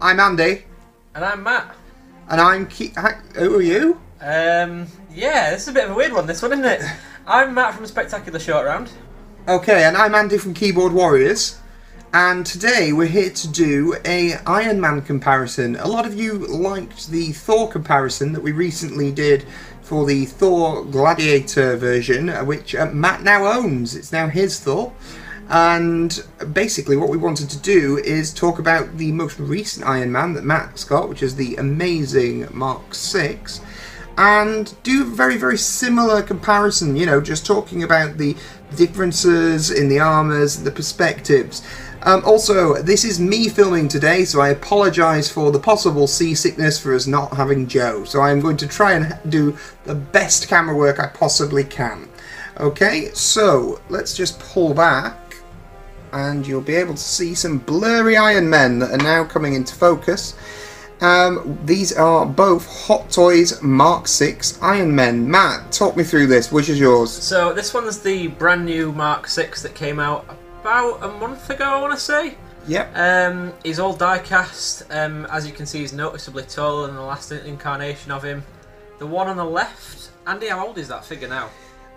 I'm Andy, And I'm Matt. and I'm Ke- Who are you? Um, yeah, this is a bit of a weird one, this one, isn't it? I'm Matt from Spectacular Short Round. Okay, and I'm Andy from Keyboard Warriors. And today we're here to do a Iron Man comparison. A lot of you liked the Thor comparison that we recently did for the Thor Gladiator version, uh, which uh, Matt now owns. It's now his Thor. And basically, what we wanted to do is talk about the most recent Iron Man that Matt's got, which is the amazing Mark 6 and do a very very similar comparison you know just talking about the differences in the armors the perspectives. Um, also this is me filming today so i apologize for the possible seasickness for us not having joe. So i'm going to try and do the best camera work i possibly can. Okay so let's just pull back and you'll be able to see some blurry iron men that are now coming into focus um, these are both Hot Toys Mark 6 Iron Men. Matt, talk me through this. Which is yours? So, this one's the brand new Mark 6 that came out about a month ago, I want to say. Yep. Um, he's all die cast. Um, as you can see, he's noticeably taller than the last incarnation of him. The one on the left, Andy, how old is that figure now?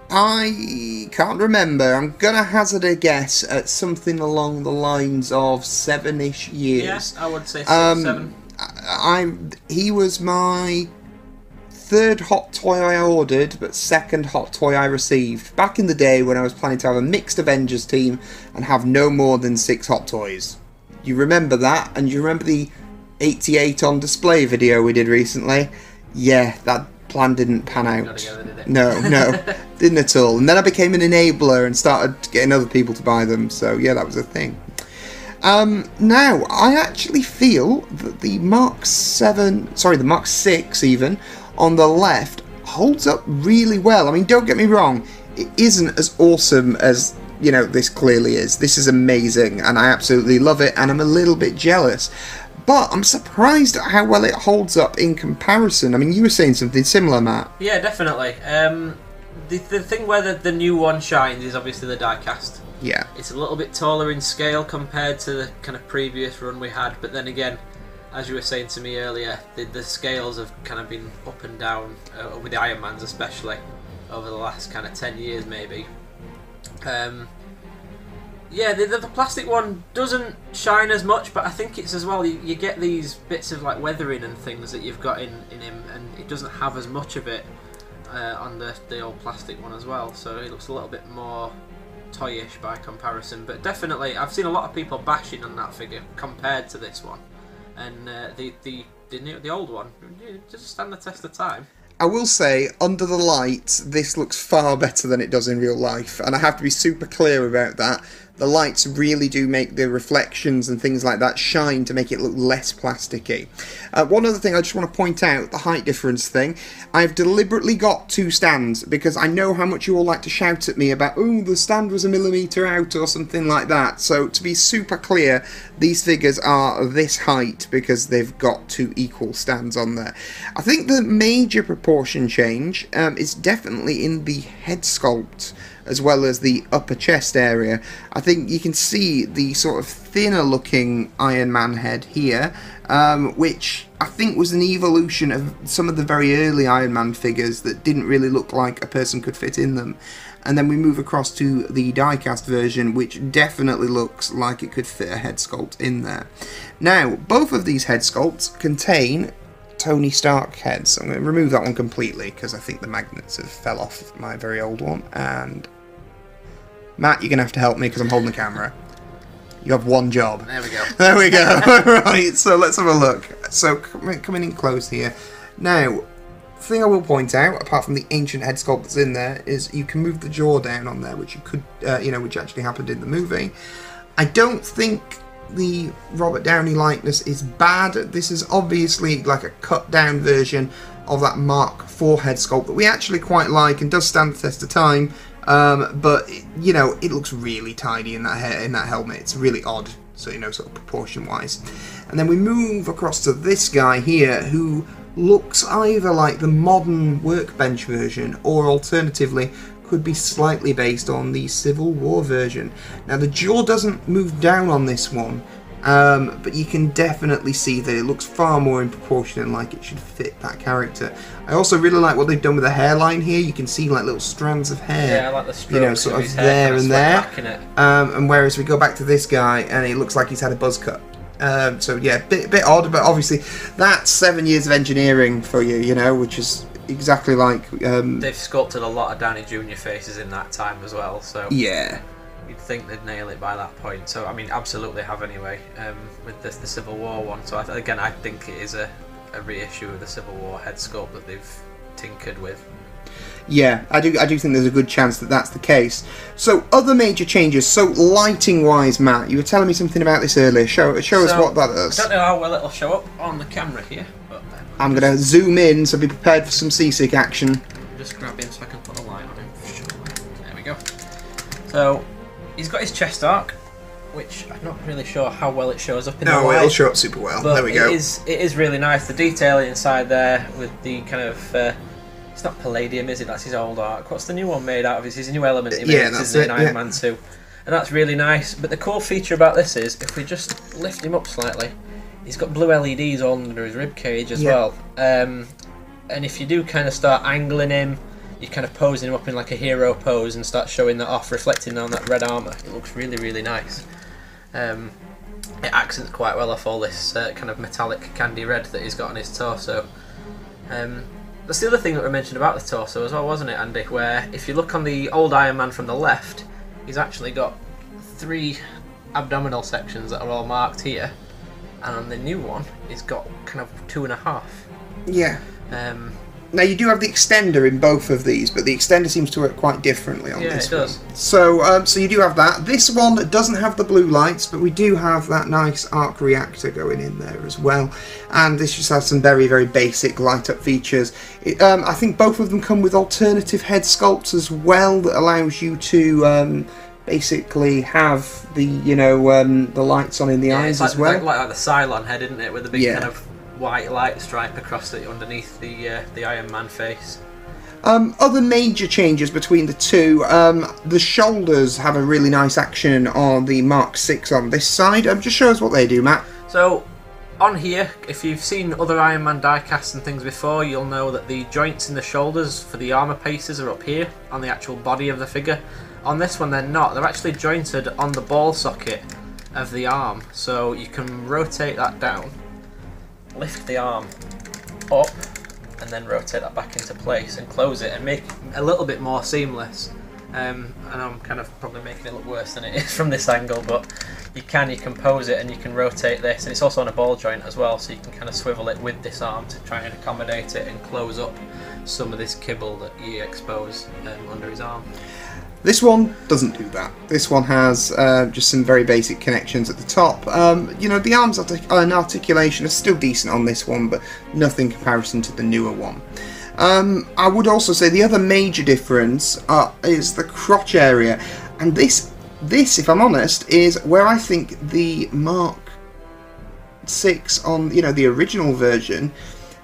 I can't remember. I'm gonna hazard a guess at something along the lines of seven-ish years. Yes, I would say six, Um, seven. I he was my third hot toy I ordered, but second hot toy I received. Back in the day when I was planning to have a mixed Avengers team and have no more than six hot toys. You remember that, and you remember the 88 on display video we did recently? Yeah, that plan didn't pan out. together, did? No, no, didn't at all. And then I became an enabler and started getting other people to buy them. So yeah, that was a thing. Um, now, I actually feel that the Mark 7, sorry, the Mark 6 even, on the left holds up really well. I mean, don't get me wrong, it isn't as awesome as, you know, this clearly is. This is amazing, and I absolutely love it, and I'm a little bit jealous. But I'm surprised at how well it holds up in comparison. I mean, you were saying something similar, Matt. Yeah, definitely. Um, the, the thing where the, the new one shines is obviously the die cast. Yeah. It's a little bit taller in scale compared to the kind of previous run we had, but then again, as you were saying to me earlier, the, the scales have kind of been up and down, uh, with the Iron Mans especially, over the last kind of 10 years maybe. Um, yeah, the, the, the plastic one doesn't shine as much, but I think it's as well, you, you get these bits of like weathering and things that you've got in, in him, and it doesn't have as much of it uh, on the, the old plastic one as well, so it looks a little bit more toyish by comparison, but definitely I've seen a lot of people bashing on that figure compared to this one, and uh, the the the, new, the old one doesn't stand the test of time. I will say, under the light, this looks far better than it does in real life, and I have to be super clear about that. The lights really do make the reflections and things like that shine to make it look less plasticky. Uh, one other thing I just want to point out the height difference thing. I've deliberately got two stands because I know how much you all like to shout at me about, oh, the stand was a millimetre out or something like that. So, to be super clear, these figures are this height because they've got two equal stands on there. I think the major proportion change um, is definitely in the head sculpt as well as the upper chest area. I think you can see the sort of thinner looking Iron Man head here, um, which I think was an evolution of some of the very early Iron Man figures that didn't really look like a person could fit in them. And then we move across to the diecast version, which definitely looks like it could fit a head sculpt in there. Now, both of these head sculpts contain Tony Stark head, so I'm going to remove that one completely because I think the magnets have fell off my very old one. And Matt, you're going to have to help me because I'm holding the camera. You have one job. There we go. There we go. right, so let's have a look. So coming in close here. Now, thing I will point out, apart from the ancient head sculpt that's in there, is you can move the jaw down on there, which you could, uh, you know, which actually happened in the movie. I don't think the Robert Downey likeness is bad. This is obviously like a cut down version of that Mark IV head sculpt that we actually quite like and does stand the test of time. Um, but you know, it looks really tiny in that he- in that helmet. It's really odd, so you know, sort of proportion wise. And then we move across to this guy here, who looks either like the modern workbench version, or alternatively could be slightly based on the Civil War version. Now the jaw doesn't move down on this one, Um, but you can definitely see that it looks far more in proportion and like it should fit that character. I also really like what they've done with the hairline here. You can see like little strands of hair. Yeah, I like You know, sort of of there and there. back in it. Um, and whereas we go back to this guy and it looks like he's had a buzz cut. Um, so yeah, bit bit odd, but obviously that's seven years of engineering for you, you know, which is exactly like um, They've sculpted a lot of Downey Jr. faces in that time as well, so yeah. you'd think they'd nail it by that point. So I mean, absolutely have anyway um, with the, the Civil War one. So I again, I think it is a, a reissue of the Civil War head sculpt that they've tinkered with. Yeah, I do. I do think there's a good chance that that's the case. So, other major changes. So, lighting-wise, Matt, you were telling me something about this earlier. Show show us what that is. I don't know how well it'll show up on the camera here, but I'm gonna zoom in, so be prepared for some seasick action. Just grab him so I can put a light on him. There we go. So he's got his chest arc, which I'm not really sure how well it shows up in the No, it'll show up super well. But there we go. It is, it is really nice. The detail inside there with the kind of. Uh, it's not palladium, is it? That's his old arc. What's the new one made out of? It's his new element. He Yeah, that's it, Iron yeah. Man 2. And that's really nice. But the cool feature about this is if we just lift him up slightly, he's got blue LEDs all under his rib cage as Yeah. well. Um, and if you do kind of start angling him, you're kind of posing him up in like a hero pose and start showing that off, reflecting on that red armor. It looks really, really nice. Um, it accents quite well off all this uh, kind of metallic candy red that he's got on his torso. Um, that's the other thing that we mentioned about the torso as well, wasn't it, Andy? Where if you look on the old Iron Man from the left, he's actually got three abdominal sections that are all marked here, and on the new one, he's got kind of two and a half. yeah. Um, Now you do have the extender in both of these, but the extender seems to work quite differently on Yeah, this it does. one. So, um, so you do have that. This one doesn't have the blue lights, but we do have that nice arc reactor going in there as well. And this just has some very, very basic light up features. It, um, I think both of them come with alternative head sculpts as well that allows you to um, basically have the you know um, the lights on in the yeah, eyes it's like, as well. like, like the Cylon head, isn't it, with the big Yeah. kind of white light stripe across it underneath the uh, the Iron Man face. Um, other major changes between the two, um, the shoulders have a really nice action on the Mark 6 on this side. Um, just show us what they do, Matt. So, on here, if you've seen other Iron Man diecasts and things before, you'll know that the joints in the shoulders for the armour pieces are up here on the actual body of the figure. On this one, they're not. They're actually jointed on the ball socket of the arm. So you can rotate that down, lift the arm up, and then rotate that back into place and close it and make it a little bit more seamless. Um, and I'm kind of probably making it look worse than it is from this angle, but you can you can pose it and you can rotate this, and it's also on a ball joint as well, so you can kind of swivel it with this arm to try and accommodate it and close up some of this kibble that you expose um, under his arm. This one doesn't do that. This one has uh, just some very basic connections at the top. Um, you know, the arms artic- and articulation are still decent on this one, but nothing in comparison to the newer one. Um, I would also say the other major difference uh, is the crotch area, and this, this, if I'm honest, is where I think the Mark Six on you know the original version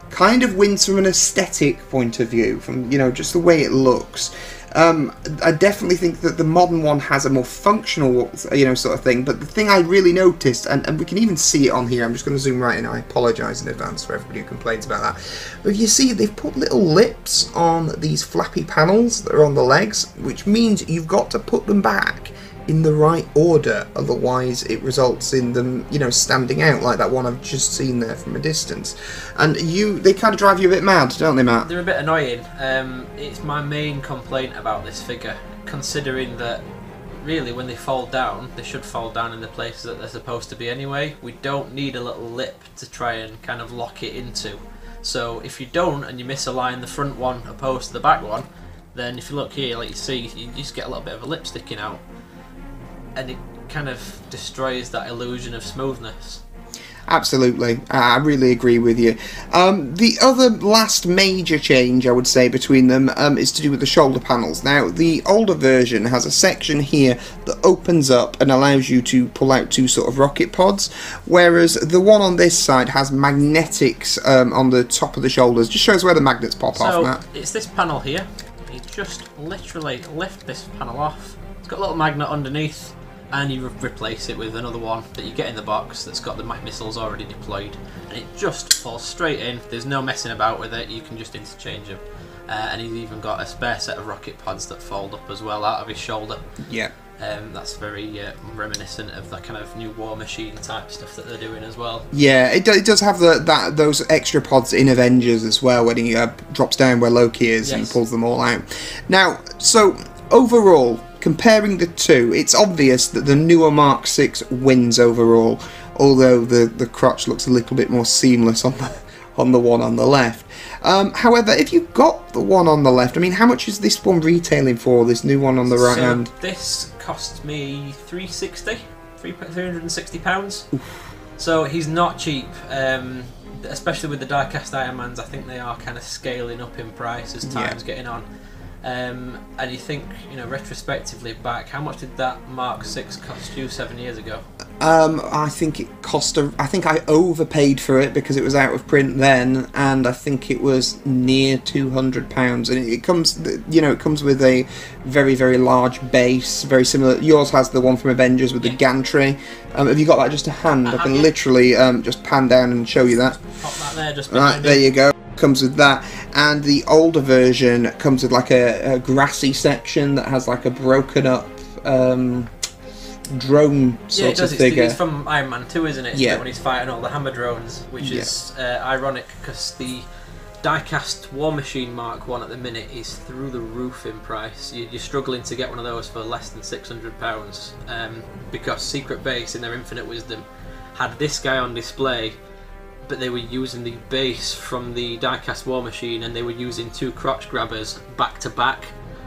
kind of wins from an aesthetic point of view, from you know just the way it looks. Um, I definitely think that the modern one has a more functional, you know, sort of thing. But the thing I really noticed, and, and we can even see it on here. I'm just going to zoom right in. I apologise in advance for everybody who complains about that. But you see, they've put little lips on these flappy panels that are on the legs, which means you've got to put them back in the right order. Otherwise, it results in them, you know, standing out like that one I've just seen there from a distance. And you, they kind of drive you a bit mad, don't they, Matt? They're a bit annoying. Um, it's my main complaint about this figure, considering that really when they fall down, they should fall down in the places that they're supposed to be anyway. We don't need a little lip to try and kind of lock it into. So if you don't and you misalign the front one opposed to the back one, then if you look here, like you see, you just get a little bit of a lip sticking out, and it kind of destroys that illusion of smoothness. Absolutely, I really agree with you. Um, the other last major change I would say between them um, is to do with the shoulder panels. Now, the older version has a section here that opens up and allows you to pull out two sort of rocket pods, whereas the one on this side has magnetics um, on the top of the shoulders. Just shows where the magnets pop So off, Matt. it's this panel here. You just literally lift this panel off. It's got a little magnet underneath, and you re- replace it with another one that you get in the box that's got the mi- missiles already deployed, and it just falls straight in. There's no messing about with it. You can just interchange them. Uh, and he's even got a spare set of rocket pods that fold up as well out of his shoulder. Yeah. Um, that's very uh, reminiscent of the kind of new War Machine type stuff that they're doing as well. Yeah, it, do, it does have the that those extra pods in Avengers as well when he uh, drops down where Loki is and pulls them all out. Now, so overall, comparing the two, it's obvious that the newer Mark Six wins overall. Although the the crotch looks a little bit more seamless on the on the one on the left. Um, however, if you've got the one on the left, I mean, how much is this one retailing for? This new one on the right so hand? This cost me 360, 360 pounds. So he's not cheap, um, especially with the diecast Iron Mans. I think they are kind of scaling up in price as Yeah. time's getting on. Um, and you think, you know, retrospectively back, how much did that Mark Six cost you seven years ago? Um, I think it cost a. I think I overpaid for it because it was out of print then, and I think it was near two hundred pounds. And it, comes, you know, it comes with a very very large base, very similar. Yours has the one from Avengers with the gantry. Um, have you got that just to hand? I I, can yeah. literally um, just pan down and show you that. Pop that there, just Right there you go. Comes with that, and the older version comes with like a, a grassy section that has like a broken up um, drone Yeah, sort it does. of It's, figure. it's from Iron Man 2, isn't it? Yeah. When he's fighting all the hammer drones, which Yeah. is uh, ironic because the diecast War Machine Mark 1 at the minute is through the roof in price. You- You're struggling to get one of those for less than £600 um, because Secret Base, in their infinite wisdom, had this guy on display. But they were using the base from the diecast War Machine, and they were using two crotch grabbers back to back,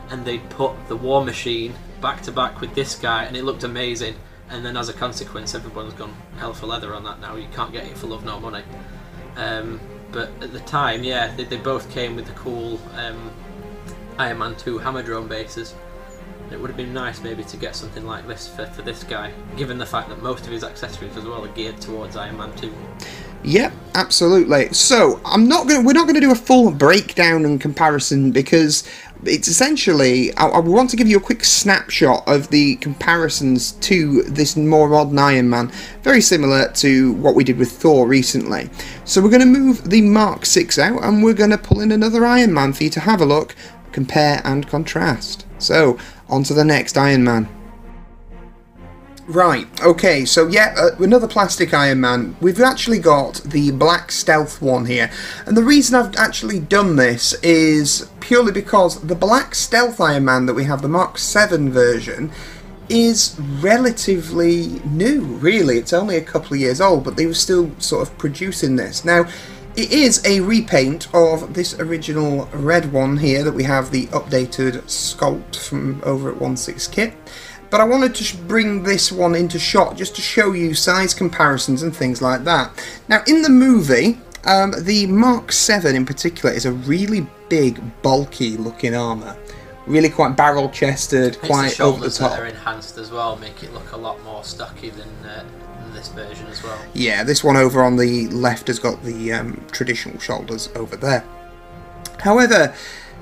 and they'd put the War Machine back to back with this guy, and it looked amazing. And then as a consequence, everyone's gone hell for leather on that now. You can't get it for love nor money. Um, but at the time, yeah, they, they both came with the cool um, Iron Man 2 hammer drone bases. It would have been nice maybe to get something like this for, for this guy, given the fact that most of his accessories as well are geared towards Iron Man 2. Yep, absolutely. So I'm not going. We're not going to do a full breakdown and comparison because it's essentially. I, I want to give you a quick snapshot of the comparisons to this more modern Iron Man, very similar to what we did with Thor recently. So we're going to move the Mark Six out, and we're going to pull in another Iron Man for you to have a look, compare and contrast. So on to the next Iron Man. Right, okay, so yeah, uh, another plastic Iron Man. We've actually got the black stealth one here. And the reason I've actually done this is purely because the black stealth Iron Man that we have, the Mark 7 version, is relatively new, really. It's only a couple of years old, but they were still sort of producing this. Now, it is a repaint of this original red one here that we have the updated sculpt from over at 16 Kit but I wanted to bring this one into shot just to show you size comparisons and things like that. Now, in the movie, um, the Mark 7 in particular is a really big, bulky looking armour. Really quite barrel chested, It's the quite over the shoulders that are enhanced as well, make it look a lot more stocky than, uh, than this version as well. Yeah, this one over on the left has got the um, traditional shoulders over there. However,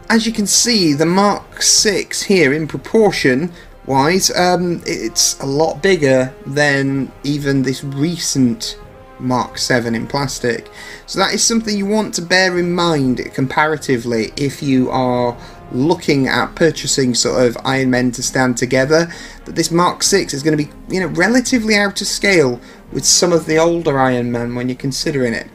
as you can see, the Mark 6 here in proportion wise, um, it's a lot bigger than even this recent Mark 7 in plastic. So that is something you want to bear in mind comparatively if you are looking at purchasing sort of Iron Men to stand together. That this Mark 6 is going to be, you know, relatively out of scale with some of the older Iron Man when you're considering it.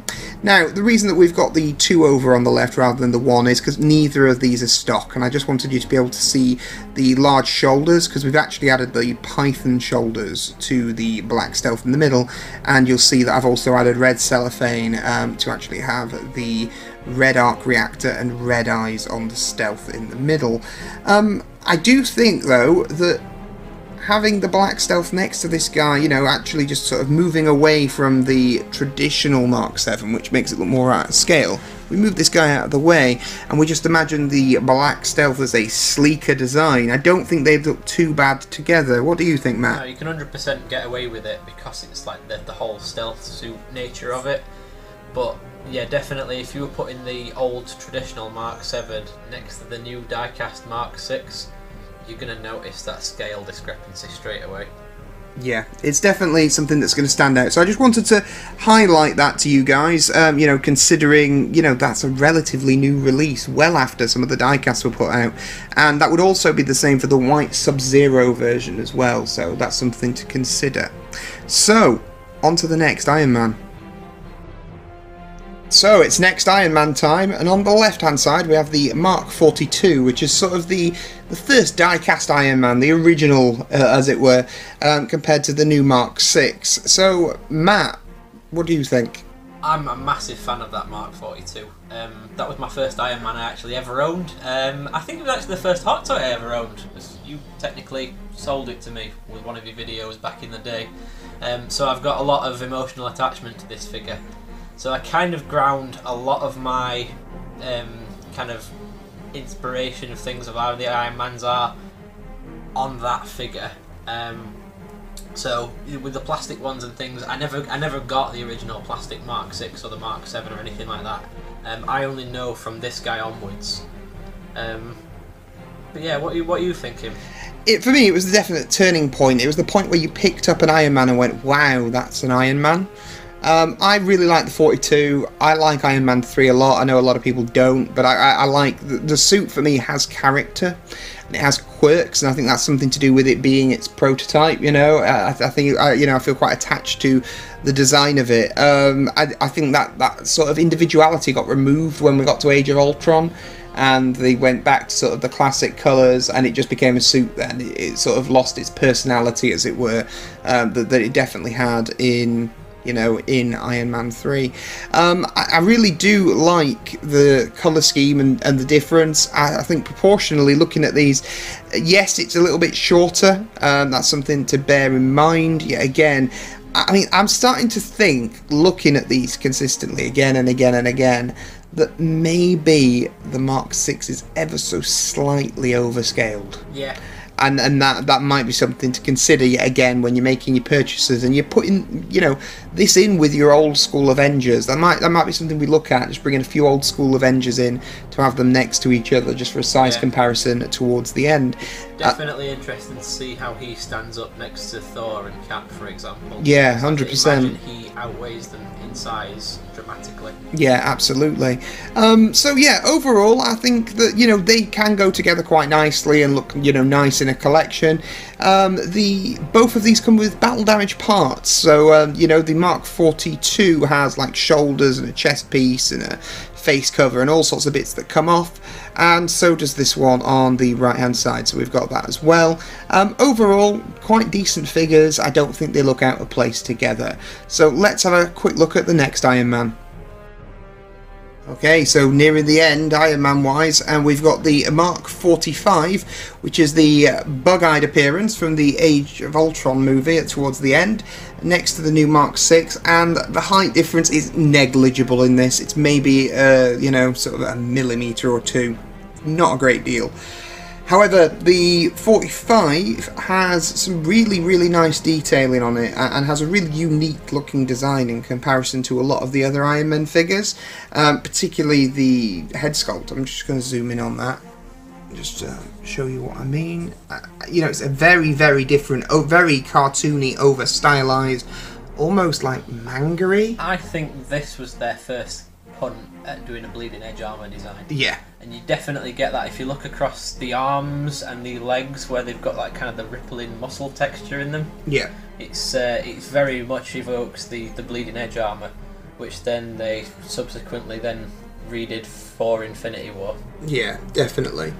Now, the reason that we've got the two over on the left rather than the one is because neither of these are stock, and I just wanted you to be able to see the large shoulders because we've actually added the Python shoulders to the black stealth in the middle, and you'll see that I've also added red cellophane um, to actually have the red arc reactor and red eyes on the stealth in the middle. Um, I do think though that having the black stealth next to this guy, you know, actually just sort of moving away from the traditional Mark 7, which makes it look more out of scale. We move this guy out of the way, and we just imagine the black stealth as a sleeker design. I don't think they'd look too bad together. What do you think, No, Matt? you can 100% get away with it because it's like the, the whole stealth suit nature of it. But yeah, definitely if you were putting the old traditional Mark 7 next to the new diecast Mark 6, you're going to notice that scale discrepancy straight away. Yeah, it's definitely something that's going to stand out. So I just wanted to highlight that to you guys. Um, you know, considering you know that's a relatively new release, well after some of the diecasts were put out, and that would also be the same for the white Sub-Zero version as well. So that's something to consider. So on to the next Iron Man. So it's next Iron Man time, and on the left hand side we have the Mark 42, which is sort of the, the first die-cast Iron Man, the original, uh, as it were, um, compared to the new Mark 6. So, Matt, what do you think? I'm a massive fan of that Mark 42. Um, that was my first Iron Man I actually ever owned. Um, I think it was actually the first hot toy I ever owned. You technically sold it to me with one of your videos back in the day. Um, so I've got a lot of emotional attachment to this figure. So I kind of ground a lot of my um, kind of inspiration of things of how the Iron Mans are on that figure. Um, so with the plastic ones and things, I never I never got the original plastic Mark Six or the Mark Seven or anything like that. Um, I only know from this guy onwards. Um, but yeah, what are you, what are you thinking? It, for me, it was the definite turning point. It was the point where you picked up an Iron Man and went, "Wow, that's an Iron Man." Um, I really like the 42. I like Iron Man 3 a lot. I know a lot of people don't, but I, I, I like the, the, suit for me has character and it has quirks, and I think that's something to do with it being its prototype. You know, I, I think I, you know I feel quite attached to the design of it. Um, I, think that that sort of individuality got removed when we got to Age of Ultron and they went back to sort of the classic colours and it just became a suit then it, it sort of lost its personality as it were um, that, that, it definitely had in you know, in Iron Man 3. Um, I, I, really do like the colour scheme and, and the difference. I, I, think proportionally looking at these, yes, it's a little bit shorter. Um, that's something to bear in mind. Yet again, I mean, I'm starting to think, looking at these consistently again and again and again, that maybe the Mark 6 is ever so slightly overscaled. Yeah and and that that might be something to consider yet again when you're making your purchases and you're putting you know this in with your old school Avengers. That might that might be something we look at. Just bringing a few old school Avengers in to have them next to each other, just for a size yeah. comparison towards the end. Definitely uh, interesting to see how he stands up next to Thor and Cap, for example. Yeah, hundred percent. He outweighs them in size dramatically. Yeah, absolutely. Um, so yeah, overall, I think that you know they can go together quite nicely and look you know nice in a collection. Um, the both of these come with battle damage parts, so um, you know the Mark 42 has like shoulders and a chest piece and a face cover and all sorts of bits that come off and so does this one on the right hand side so we've got that as well. Um, overall quite decent figures. I don't think they look out of place together. So let's have a quick look at the next Iron Man Okay, so nearing the end, Iron Man wise, and we've got the Mark 45, which is the uh, bug eyed appearance from the Age of Ultron movie towards the end, next to the new Mark 6, and the height difference is negligible in this. It's maybe, uh, you know, sort of a millimetre or two. Not a great deal. However, the 45 has some really, really nice detailing on it and has a really unique looking design in comparison to a lot of the other Iron Man figures, um, particularly the head sculpt. I'm just going to zoom in on that just to show you what I mean. Uh, you know, it's a very, very different, oh, very cartoony, over stylized, almost like manga I think this was their first punt at doing a bleeding edge armor design. Yeah. And you definitely get that if you look across the arms and the legs where they've got like kind of the rippling muscle texture in them. Yeah. It's uh, it very much evokes the the bleeding edge armor, which then they subsequently then redid for Infinity War. Yeah, definitely.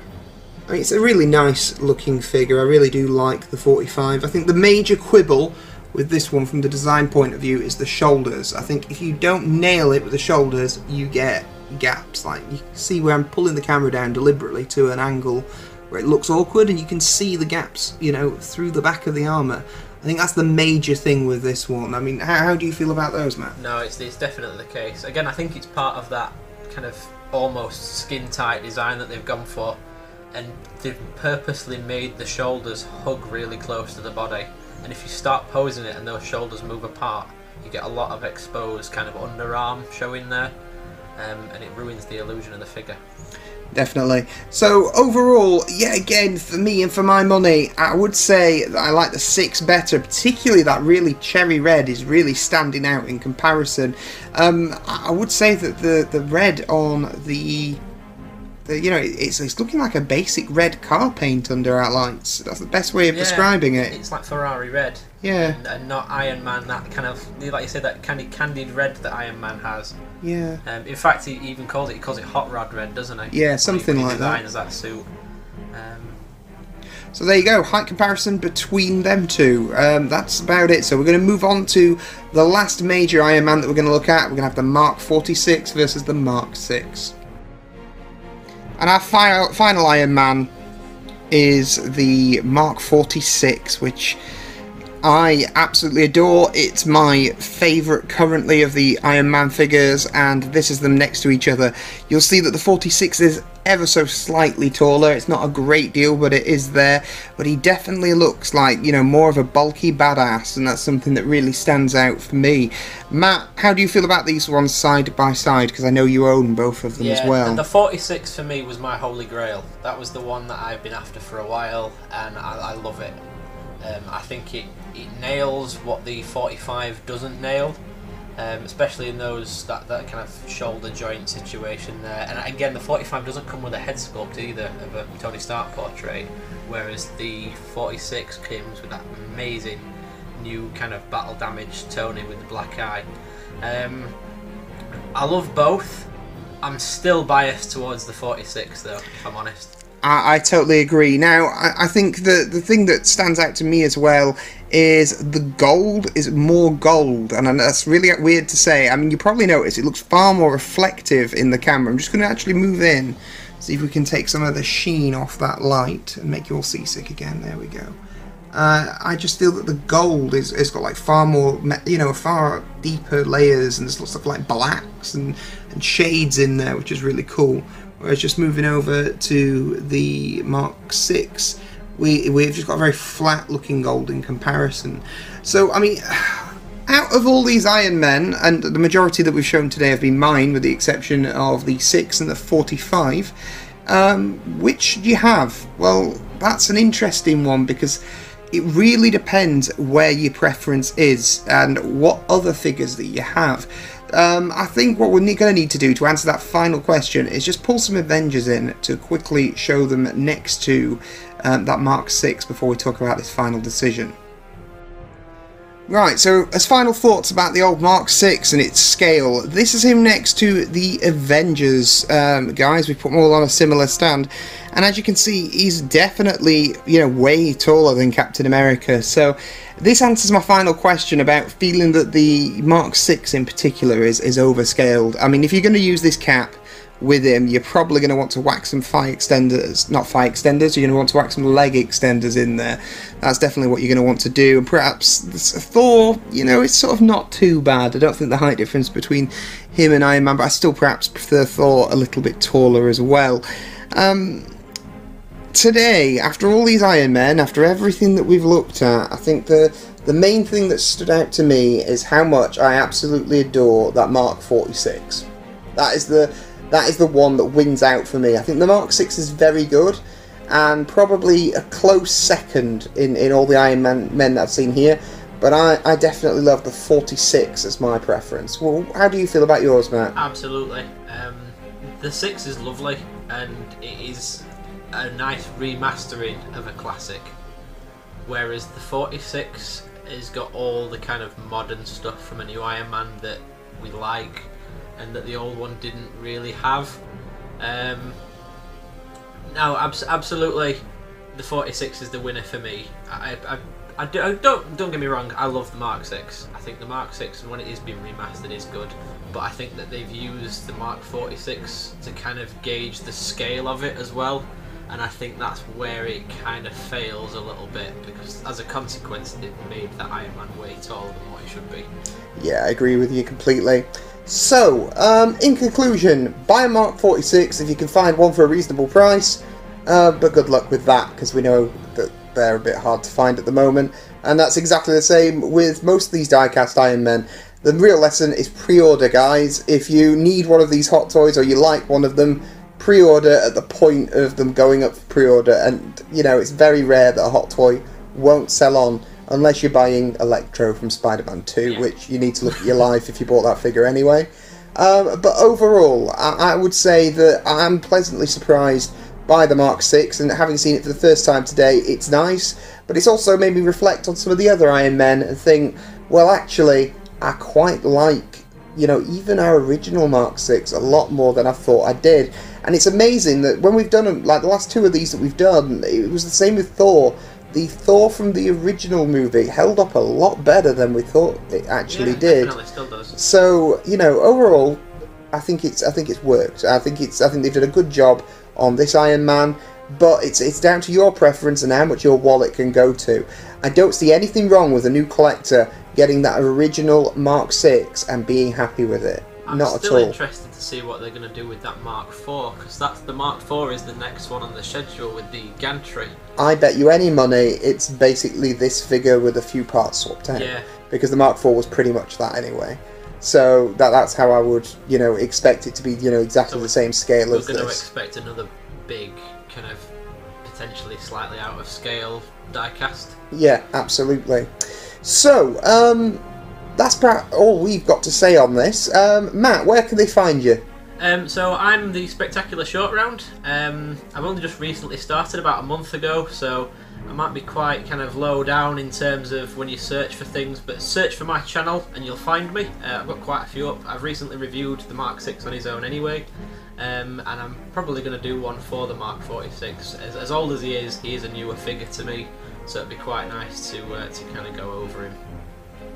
I mean, it's a really nice looking figure. I really do like the 45. I think the major quibble with this one from the design point of view is the shoulders. I think if you don't nail it with the shoulders, you get gaps. Like you see where I'm pulling the camera down deliberately to an angle where it looks awkward and you can see the gaps, you know, through the back of the armour. I think that's the major thing with this one. I mean, how, how do you feel about those, Matt? No, it's, it's definitely the case. Again, I think it's part of that kind of almost skin tight design that they've gone for, and they've purposely made the shoulders hug really close to the body and if you start posing it and those shoulders move apart, you get a lot of exposed kind of underarm showing there, um, and it ruins the illusion of the figure. definitely. So overall, yeah, again for me and for my money, I would say that I like the six better. Particularly that really cherry red is really standing out in comparison. Um, I would say that the the red on the, you know, it's, it's looking like a basic red car paint under our lights. That's the best way of Yeah, describing it. It's like Ferrari red. Yeah. And, and not Iron Man, that kind of, like you said, that kind of candied red that Iron Man has. Yeah. Um, in fact, he even calls it, he calls it hot rod red, doesn't he? Yeah, something he like that. that suit. Um, So there you go, height comparison between them two. Um, that's about it. So we're going to move on to the last major Iron Man that we're going to look at. We're going to have the Mark 46 versus the Mark 6. And our final, final Iron Man is the Mark 46, which I absolutely adore. It's my favourite currently of the Iron Man figures, and this is them next to each other. You'll see that the 46 is ever so slightly taller. It's not a great deal, but it is there. But he definitely looks like, you know, more of a bulky badass, and that's something that really stands out for me. Matt, how do you feel about these ones side by side? Because I know you own both of them yeah, as well. the 46 for me was my holy grail. That was the one that I've been after for a while, and I, I love it. Um, I think it, it nails what the 45 doesn't nail, um, especially in those that, that kind of shoulder joint situation there. And again, the 45 doesn't come with a head sculpt either of a Tony Stark portrait, whereas the 46 comes with that amazing new kind of battle damaged Tony with the black eye. Um, I love both. I'm still biased towards the 46 though, if I'm honest. I, I totally agree. Now, I, I think the the thing that stands out to me as well is the gold is more gold, and that's really weird to say. I mean, you probably notice it looks far more reflective in the camera. I'm just going to actually move in, see if we can take some of the sheen off that light and make you all seasick again. There we go. Uh, I just feel that the gold is it's got like far more, you know, far deeper layers, and there's lots of like blacks and, and shades in there, which is really cool. Whereas just moving over to the Mark Six, we we've just got a very flat looking gold in comparison. So I mean. Out of all these Iron Men, and the majority that we've shown today have been mine, with the exception of the 6 and the 45, um, which do you have? Well, that's an interesting one because it really depends where your preference is and what other figures that you have. Um, I think what we're going to need to do to answer that final question is just pull some Avengers in to quickly show them next to um, that Mark 6 before we talk about this final decision. Right, so as final thoughts about the old Mark 6 and its scale, this is him next to the Avengers um, guys. We put them all on a similar stand, and as you can see, he's definitely, you know, way taller than Captain America. So this answers my final question about feeling that the Mark 6 in particular is, is overscaled. I mean, if you're going to use this cap, with him, you're probably going to want to whack some thigh extenders, not thigh extenders, you're going to want to whack some leg extenders in there. That's definitely what you're going to want to do. And perhaps Thor, you know, it's sort of not too bad. I don't think the height difference between him and Iron Man, but I still perhaps prefer Thor a little bit taller as well. Um, today, after all these Iron Men, after everything that we've looked at, I think the the main thing that stood out to me is how much I absolutely adore that Mark 46. That is the that is the one that wins out for me. I think the Mark 6 is very good and probably a close second in, in all the Iron Man men that I've seen here. But I, I definitely love the 46 as my preference. Well, how do you feel about yours, Matt? Absolutely. Um, the 6 is lovely, and it is a nice remastering of a classic. Whereas the 46 has got all the kind of modern stuff from a new Iron Man that we like and that the old one didn't really have. Um, no, abs- absolutely, the 46 is the winner for me. I, I, I, do, I don't don't get me wrong. I love the Mark 6. I think the Mark 6, and when it is being remastered, is good. But I think that they've used the Mark 46 to kind of gauge the scale of it as well. And I think that's where it kind of fails a little bit because, as a consequence, it made that Iron Man way taller than what it should be. Yeah, I agree with you completely. So, um, in conclusion, buy a Mark 46 if you can find one for a reasonable price. Uh, but good luck with that because we know that they're a bit hard to find at the moment. And that's exactly the same with most of these diecast Iron Men. The real lesson is pre order, guys. If you need one of these hot toys or you like one of them, pre-order at the point of them going up for pre-order, and you know it's very rare that a hot toy won't sell on unless you're buying Electro from Spider-Man 2, Yeah. which you need to look at your life if you bought that figure anyway. Um, but overall, I, I would say that I'm pleasantly surprised by the Mark 6, and having seen it for the first time today, it's nice, but it's also made me reflect on some of the other Iron Men and think, well, actually, I quite like, you know, even our original Mark 6 a lot more than I thought I did. And it's amazing that when we've done, like the last two of these that we've done, it was the same with Thor. The Thor from the original movie held up a lot better than we thought it actually yeah, did. Definitely still does. So you know, overall, I think it's I think it's worked. I think it's I think they've done a good job on this Iron Man. But it's it's down to your preference and how much your wallet can go to. I don't see anything wrong with a new collector getting that original Mark Six and being happy with it. I'm Not still at all. interested to see what they're going to do with that Mark IV because that's the Mark IV is the next one on the schedule with the gantry. I bet you any money it's basically this figure with a few parts swapped out. Yeah. Because the Mark IV was pretty much that anyway. So that that's how I would, you know, expect it to be, you know, exactly So the same scale as this. We're as going to this. expect another big kind of potentially slightly out of scale diecast. Yeah, absolutely. So, um, that's about all we've got to say on this. Um, Matt, where can they find you? Um, so I'm the spectacular short round. Um, I've only just recently started about a month ago, so I might be quite kind of low down in terms of when you search for things. But search for my channel and you'll find me. Uh, I've got quite a few up. I've recently reviewed the Mark 6 on his own anyway, um, and I'm probably going to do one for the Mark 46. As, as old as he is, he is a newer figure to me, so it'd be quite nice to uh, to kind of go over him.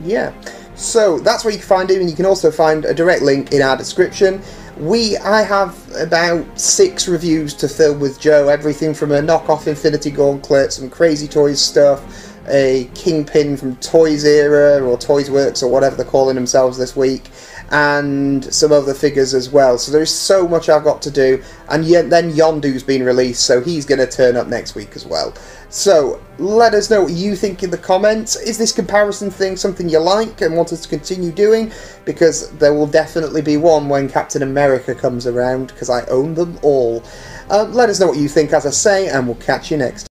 Yeah. So that's where you can find him, and you can also find a direct link in our description. We, I have about six reviews to fill with Joe. Everything from a knockoff Infinity Gauntlet, some Crazy Toys stuff, a Kingpin from Toys Era or Toys Works or whatever they're calling themselves this week, and some other figures as well. So there's so much I've got to do, and yet then Yondu's been released, so he's going to turn up next week as well. So let us know what you think in the comments. Is this comparison thing something you like and want us to continue doing? Because there will definitely be one when Captain America comes around, because I own them all. Uh, let us know what you think, as I say, and we'll catch you next